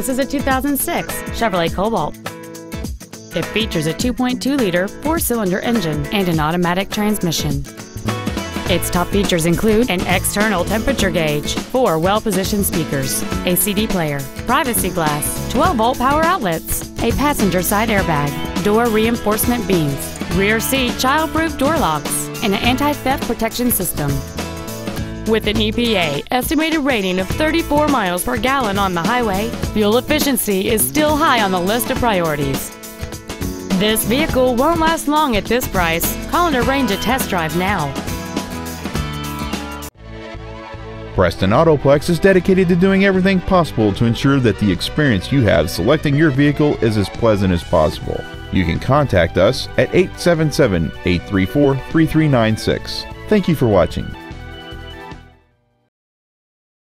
This is a 2006 Chevrolet Cobalt. It features a 2.2-liter four-cylinder engine and an automatic transmission. Its top features include an external temperature gauge, four well-positioned speakers, a CD player, privacy glass, 12-volt power outlets, a passenger side airbag, door reinforcement beams, rear seat child-proof door locks, and an anti-theft protection system. With an EPA estimated rating of 34 miles per gallon on the highway, fuel efficiency is still high on the list of priorities. This vehicle won't last long at this price. Call and arrange a test drive now. Preston Autoplex is dedicated to doing everything possible to ensure that the experience you have selecting your vehicle is as pleasant as possible. You can contact us at 877 834 3396. Thank you for watching.